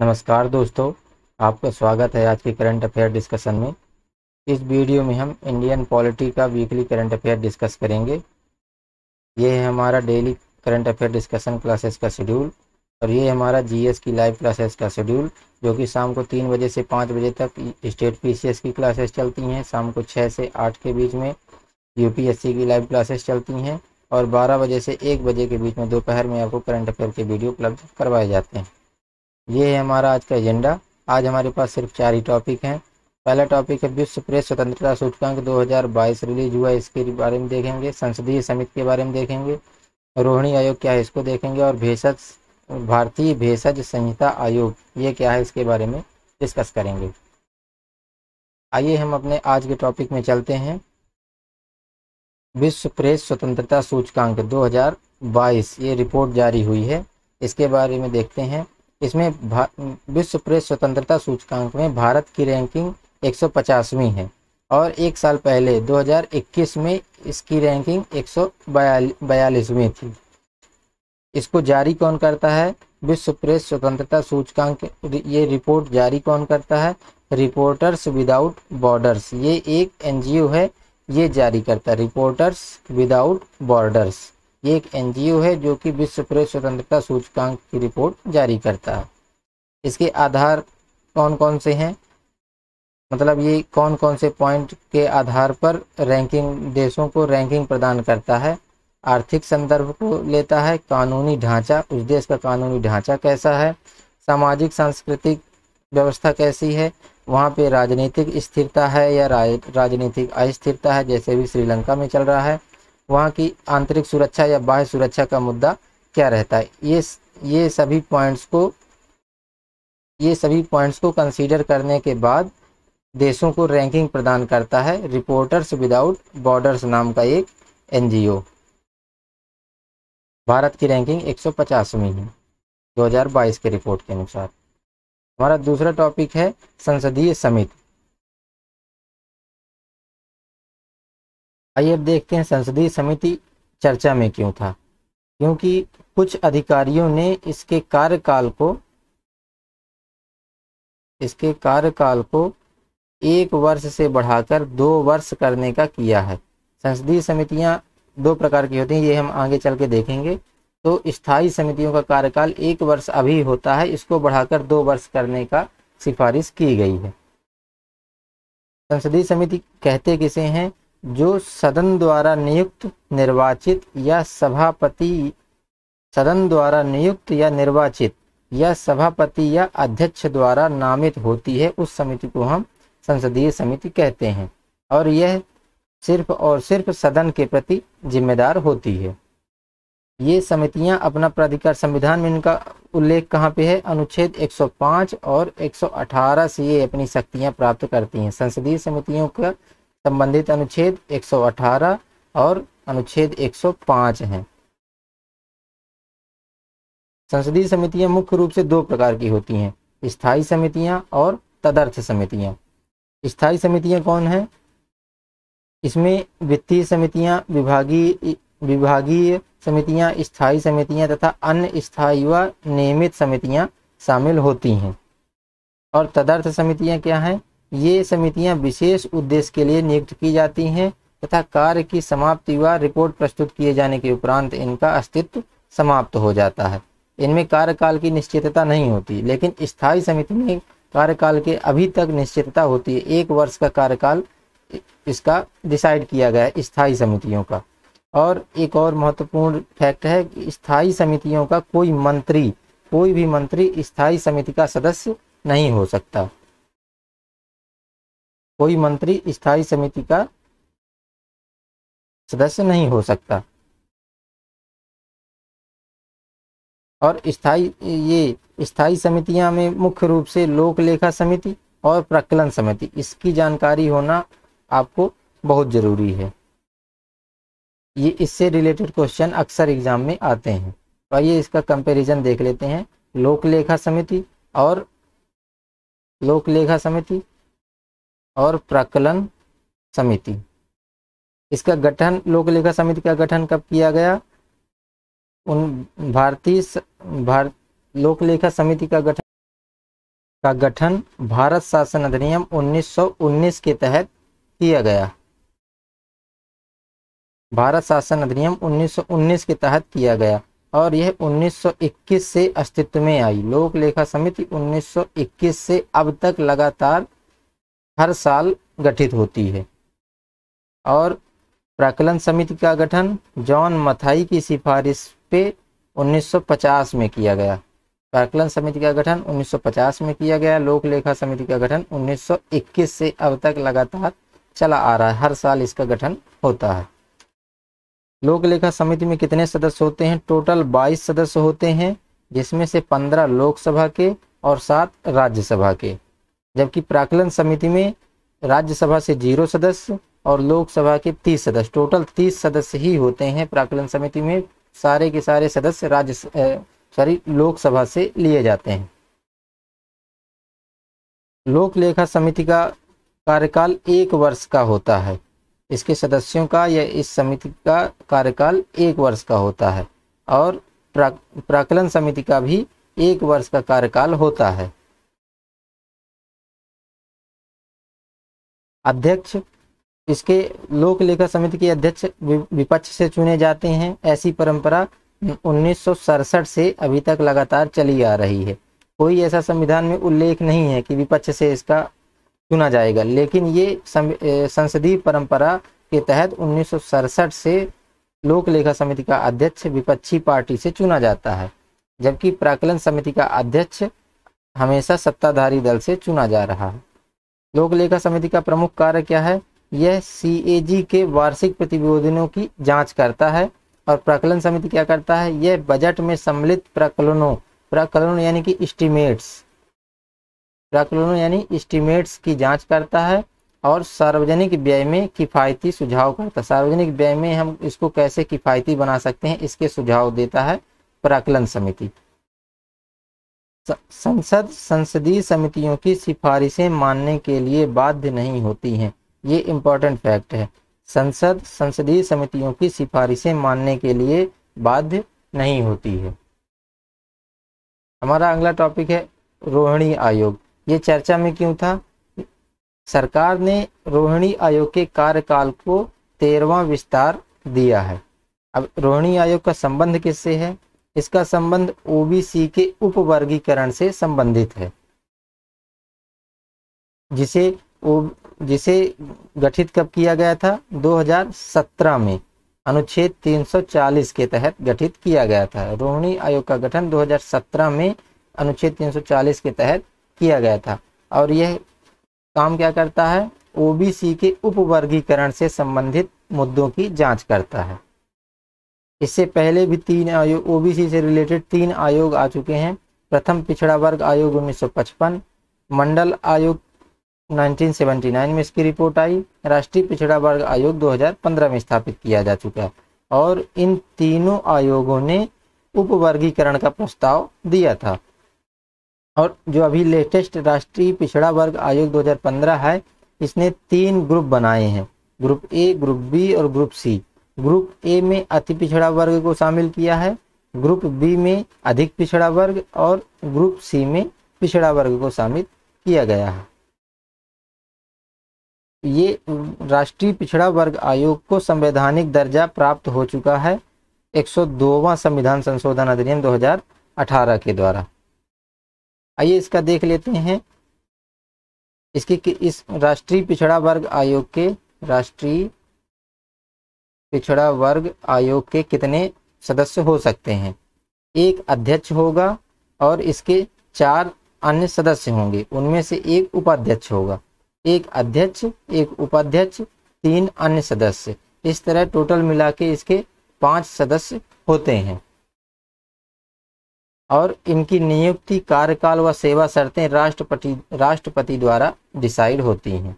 नमस्कार दोस्तों, आपका स्वागत है आज के करंट अफेयर डिस्कशन में। इस वीडियो में हम इंडियन पॉलिटी का वीकली करंट अफेयर डिस्कस करेंगे। ये है हमारा daily current affair discussion classes का शेड्यूल और ये हमारा जीएस की लाइव क्लासेस का शेड्यूल जो कि शाम को तीन बजे से पाँच बजे तक स्टेट पीसीएस की क्लासेस चलती हैं। शाम को छः से आठ के बीच में यूपीएससी की लाइव क्लासेस चलती हैं और बारह बजे से एक बजे के बीच में दोपहर में आपको करंट अफेयर के वीडियो उपलब्ध करवाए जाते हैं। ये है हमारा आज का एजेंडा। आज हमारे पास सिर्फ़ चार ही टॉपिक हैं। पहला टॉपिक है विश्व प्रेस स्वतंत्रता सूचकांक 2022 रिलीज़ हुआ। इसके बारे में देखेंगे, संसदीय समिति के बारे में देखेंगे, रोहिणी आयोग क्या है इसको देखेंगे और भेषज, भारतीय भेषज संहिता आयोग, ये क्या है इसके बारे में डिस्कस करेंगे। आइए हम अपने आज के टॉपिक में चलते हैं। विश्व प्रेस स्वतंत्रता सूचकांक 2022 ये रिपोर्ट जारी हुई है। इसके बारे में देखते हैं। इसमें विश्व प्रेस स्वतंत्रता सूचकांक में भारत की रैंकिंग 150वीं है। और एक साल पहले 2021 में इसकी रैंकिंग एक बयालीसवीं थी। इसको जारी कौन करता है? विश्व प्रेस स्वतंत्रता सूचकांक, ये रिपोर्ट जारी कौन करता है? Reporters without borders. ये एक एनजीओ है, ये जारी करता है। Reporters without borders. एक एनजीओ है जो कि विश्व प्रेस स्वतंत्रता सूचकांक की रिपोर्ट जारी करता है। इसके आधार कौन कौन से हैं? मतलब ये कौन कौन से पॉइंट के आधार पर रैंकिंग देशों को रैंकिंग प्रदान करता है? आर्थिक संदर्भ को लेता है, कानूनी ढांचा, उस देश का कानूनी ढांचा कैसा है? सामाजिक, सांस्कृतिक व्यवस्था कैसी है? वहाँ पे राजनीतिक स्थिरता है या राजनीतिक अस्थिरता है, जैसे भी श्रीलंका में चल रहा है। वहाँ की आंतरिक सुरक्षा या बाह्य सुरक्षा का मुद्दा क्या रहता है? ये ये सभी पॉइंट्स को, ये सभी पॉइंट्स को कंसीडर करने के बाद देशों को रैंकिंग प्रदान करता है रिपोर्टर्स विदाउट बॉर्डर्स नाम का एक एनजीओ। भारत की रैंकिंग 150वीं है 2022 के रिपोर्ट के अनुसार। हमारा दूसरा टॉपिक है संसदीय समिति। आइए अब देखते हैं संसदीय समिति चर्चा में क्यों था। क्योंकि कुछ अधिकारियों ने इसके कार्यकाल को, इसके कार्यकाल को एक वर्ष से बढ़ाकर दो वर्ष करने का किया है। संसदीय समितियाँ दो प्रकार की होती हैं, ये हम आगे चल के देखेंगे। तो स्थायी समितियों का कार्यकाल एक वर्ष अभी होता है, इसको बढ़ाकर दो वर्ष करने का सिफारिश की गई है। संसदीय समिति कहते किसे हैं? जो सदन द्वारा नियुक्त, निर्वाचित या सभापति, सदन द्वारा नियुक्त या निर्वाचित या सभापति या अध्यक्ष द्वारा नामित होती है, उस समिति को हम संसदीय समिति कहते हैं। और यह सिर्फ़ और सिर्फ़ सदन के प्रति जिम्मेदार होती है। ये समितियाँ अपना प्राधिकार संविधान में इनका उल्लेख कहाँ पे है? अनुच्छेद 105 और 118 से ये अपनी शक्तियाँ प्राप्त करती हैं। संसदीय समितियों का संबंधित अनुच्छेद 118 और अनुच्छेद 105 हैं। संसदीय समितियाँ मुख्य रूप से दो प्रकार की होती हैं, स्थायी समितियाँ और तदर्थ समितियाँ। स्थायी समितियाँ कौन हैं? इसमें वित्तीय समितियाँ, विभागीय विभागीय समितियाँ, स्थायी समितियाँ तथा अन्य स्थायी व नियमित समितियाँ शामिल होती हैं। और तदर्थ समितियाँ क्या हैं? ये समितियाँ विशेष उद्देश्य के लिए नियुक्त की जाती हैं तथा कार्य की समाप्ति व रिपोर्ट प्रस्तुत किए जाने के उपरांत इनका अस्तित्व समाप्त हो जाता है। इनमें कार्यकाल की निश्चितता नहीं होती, लेकिन स्थायी समिति में कार्यकाल के अभी तक निश्चितता होती है। एक वर्ष का कार्यकाल इसका डिसाइड किया गया है, स्थायी समितियों का। और एक और महत्वपूर्ण फैक्ट है कि स्थायी समितियों का कोई मंत्री, कोई भी मंत्री स्थायी समिति का सदस्य नहीं हो सकता। कोई मंत्री स्थायी समिति का सदस्य नहीं हो सकता। और स्थायी, ये स्थायी समितियाँ में मुख्य रूप से लोक लेखा समिति और प्रकलन समिति, इसकी जानकारी होना आपको बहुत ज़रूरी है। ये इससे रिलेटेड क्वेश्चन अक्सर एग्ज़ाम में आते हैं। तो आइए इसका कंपैरिजन देख लेते हैं। लोक लेखा समिति और लोक लेखा समिति और प्रकलन समिति। इसका गठन, लोक लेखा समिति का गठन कब किया गया? उन भारतीय भारत लोक लेखा समिति का गठन का गठन भारत शासन अधिनियम 1919 के तहत किया गया। भारत शासन अधिनियम 1919 के तहत किया गया और यह 1921 से अस्तित्व में आई। लोक लेखा समिति 1921 से अब तक लगातार हर साल गठित होती है। और प्राकलन समिति का गठन जॉन मथाई की सिफारिश पे 1950 में किया गया। प्राकलन समिति का गठन 1950 में किया गया। लोक लेखा समिति का गठन 1921 से अब तक लगातार चला आ रहा है। हर साल इसका गठन होता है। लोक लेखा समिति में कितने सदस्य होते हैं? टोटल 22 सदस्य होते हैं, जिसमें से 15 लोकसभा के और सात राज्यसभा के। जबकि प्राकलन समिति में राज्यसभा से ज़ीरो सदस्य और लोकसभा के 30 सदस्य। टोटल 30 सदस्य ही होते हैं प्राकलन समिति में। सारे के सारे सदस्य राज्य सॉरी लोकसभा से लिए जाते हैं। लोक लेखा समिति का कार्यकाल एक वर्ष का होता है। इसके सदस्यों का या इस समिति का कार्यकाल एक वर्ष का होता है। और प्राकलन समिति का भी एक वर्ष का कार्यकाल होता है। अध्यक्ष, इसके लोक लेखा समिति के अध्यक्ष विपक्ष से चुने जाते हैं। ऐसी परंपरा उन्नीस सौ सड़सठ से अभी तक लगातार चली आ रही है। कोई ऐसा संविधान में उल्लेख नहीं है कि विपक्ष से इसका चुना जाएगा, लेकिन ये संसदीय परंपरा के तहत उन्नीस सौ सड़सठ से लोक लेखा समिति का अध्यक्ष विपक्षी पार्टी से चुना जाता है, जबकि प्राकलन समिति का अध्यक्ष हमेशा सत्ताधारी दल से चुना जा रहा है। लोक लेखा समिति का प्रमुख कार्य क्या है? यह CAG के वार्षिक प्रतिवेदनों की जाँच करता है। और प्रकलन समिति क्या करता है? यह बजट में सम्मिलित प्रकलनों प्रकलनों यानी कि इस्टीमेट्स प्रकलनों यानी इस्टीमेट्स की जाँच करता है और सार्वजनिक व्यय में किफ़ायती सुझाव करता है। सार्वजनिक व्यय में हम इसको कैसे किफ़ायती बना सकते हैं, इसके सुझाव देता है प्रकलन समिति। संसद संसदीय समितियों की सिफारिशें मानने के लिए बाध्य नहीं होती हैं। ये इम्पोर्टेंट फैक्ट है। संसद संसदीय समितियों की सिफारिशें मानने के लिए बाध्य नहीं होती है। हमारा अगला टॉपिक है रोहिणी आयोग। ये चर्चा में क्यों था? सरकार ने रोहिणी आयोग के कार्यकाल को तेरवा विस्तार दिया है। अब रोहिणी आयोग का संबंध किससे है? इसका संबंध ओबीसी के उपवर्गीकरण से संबंधित है। जिसे ओ, जिसे गठित कब किया गया था? 2017 में। अनुच्छेद 340 के तहत गठित किया गया था। रोहिणी आयोग का गठन 2017 में अनुच्छेद 340 के तहत किया गया था। और यह काम क्या करता है? ओबीसी के उपवर्गीकरण से संबंधित मुद्दों की जाँच करता है। इससे पहले भी तीन आयोग ओबीसी से रिलेटेड तीन आयोग आ चुके हैं। प्रथम पिछड़ा वर्ग आयोग 1955 मंडल आयोग 1979 में इसकी रिपोर्ट आई, राष्ट्रीय पिछड़ा वर्ग आयोग 2015 में स्थापित किया जा चुका। और इन तीनों आयोगों ने उपवर्गीकरण का प्रस्ताव दिया था। और जो अभी लेटेस्ट राष्ट्रीय पिछड़ा वर्ग आयोग 2015 है, इसने तीन ग्रुप बनाए हैं। ग्रुप ए ग्रुप बी और ग्रुप सी ग्रुप ए में अति पिछड़ा वर्ग को शामिल किया है, ग्रुप बी में अधिक पिछड़ा वर्ग और ग्रुप सी में पिछड़ा वर्ग को शामिल किया गया है। ये राष्ट्रीय पिछड़ा वर्ग आयोग को संवैधानिक दर्जा प्राप्त हो चुका है 102वां संविधान संशोधन अधिनियम 2018 के द्वारा। आइए इसका देख लेते हैं। इसकी इस राष्ट्रीय पिछड़ा वर्ग आयोग के राष्ट्रीय पिछड़ा वर्ग आयोग के कितने सदस्य हो सकते हैं? एक अध्यक्ष होगा और इसके चार अन्य सदस्य होंगे। उनमें से एक उपाध्यक्ष होगा। एक अध्यक्ष, एक उपाध्यक्ष, तीन अन्य सदस्य। इस तरह टोटल मिला के इसके पाँच सदस्य होते हैं। और इनकी नियुक्ति कार्यकाल व सेवा शर्तें राष्ट्रपति राष्ट्रपति द्वारा डिसाइड होती हैं।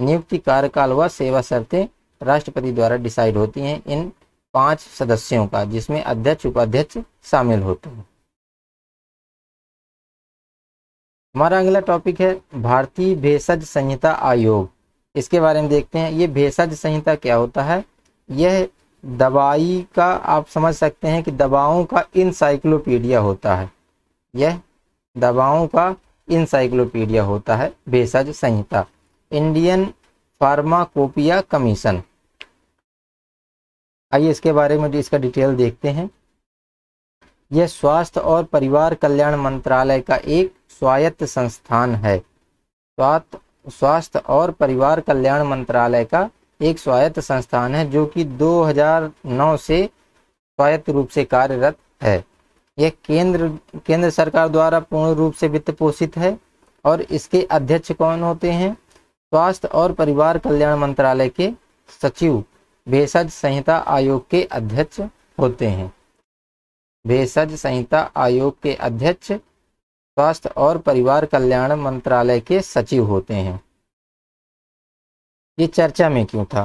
नियुक्ति कार्यकाल व सेवा शर्तें राष्ट्रपति द्वारा डिसाइड होती हैं इन पाँच सदस्यों का, जिसमें अध्यक्ष, उपाध्यक्ष शामिल होते हैं। हमारा अगला टॉपिक है भारतीय भेषज संहिता आयोग। इसके बारे में देखते हैं, ये भेषज संहिता क्या होता है? यह दवाई का, आप समझ सकते हैं कि दवाओं का इनसाइक्लोपीडिया होता है। यह दवाओं का इंसाइक्लोपीडिया होता है, भेषज संहिता। Indian pharmacopoeia commission. आइए इसके बारे में इसका डिटेल देखते हैं। यह स्वास्थ्य और परिवार कल्याण मंत्रालय का एक स्वायत्त संस्थान है। स्वास्थ्य और परिवार कल्याण मंत्रालय का एक स्वायत्त संस्थान है, जो कि 2009 से स्वायत्त रूप से कार्यरत है। यह केंद्र केंद्र सरकार द्वारा पूर्ण रूप से वित्त पोषित है और इसके अध्यक्ष कौन होते हैं? स्वास्थ्य और परिवार कल्याण मंत्रालय के सचिव भेषज संहिता आयोग के अध्यक्ष होते हैं। भेषज संहिता आयोग के अध्यक्ष, स्वास्थ्य और परिवार कल्याण मंत्रालय के सचिव होते हैं। ये चर्चा में क्यों था?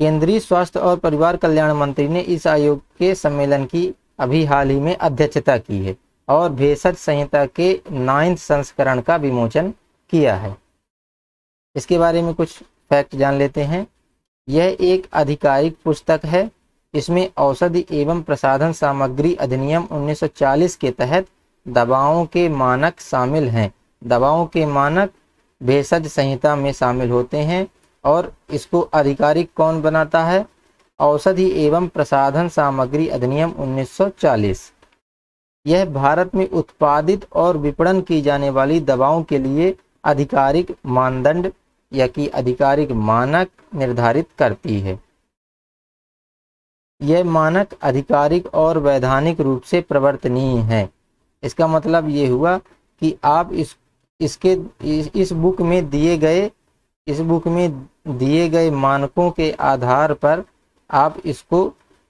केंद्रीय स्वास्थ्य और परिवार कल्याण मंत्री ने इस आयोग के सम्मेलन की अभी हाल ही में अध्यक्षता की है और भेषज संहिता के नाइन्थ संस्करण का विमोचन किया है। इसके बारे में कुछ फैक्ट जान लेते हैं। यह एक आधिकारिक पुस्तक है। इसमें औषधि एवं प्रसाधन सामग्री अधिनियम 1940 के तहत दवाओं के मानक शामिल हैं। दवाओं के मानक भेषज संहिता में शामिल होते हैं और इसको आधिकारिक कौन बनाता है? औषधि एवं प्रसाधन सामग्री अधिनियम 1940 यह भारत में उत्पादित और विपणन की जाने वाली दवाओं के लिए आधिकारिक मानदंड या कि आधिकारिक मानक निर्धारित करती है। यह मानक आधिकारिक और वैधानिक रूप से प्रवर्तनीय है। इसका मतलब ये हुआ कि आप इस इसके इस, इस बुक में दिए गए इस बुक में दिए गए मानकों के आधार पर आप इसको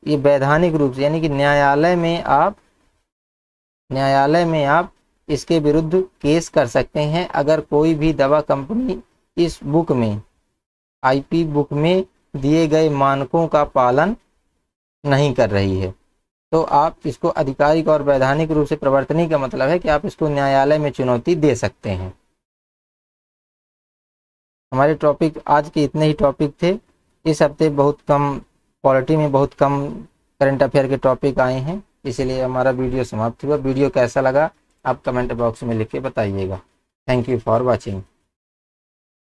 ये वैधानिक रूप से यानी कि न्यायालय में आप न्यायालय में आप इसके विरुद्ध केस कर सकते हैं। अगर कोई भी दवा कंपनी इस बुक में, आईपी बुक में दिए गए मानकों का पालन नहीं कर रही है। तो आप इसको आधिकारिक और वैधानिक रूप से प्रवर्तनी का मतलब है कि आप इसको न्यायालय में चुनौती दे सकते हैं। हमारे टॉपिक आज के इतने ही टॉपिक थे। इस हफ़्ते बहुत कम क्वालिटी में बहुत कम करंट अफेयर के टॉपिक आए हैं। इसीलिए हमारा वीडियो समाप्त हुआ। वीडियो कैसा लगा, आप कमेंट बॉक्स में लिख के बताइएगा। Thank you for watching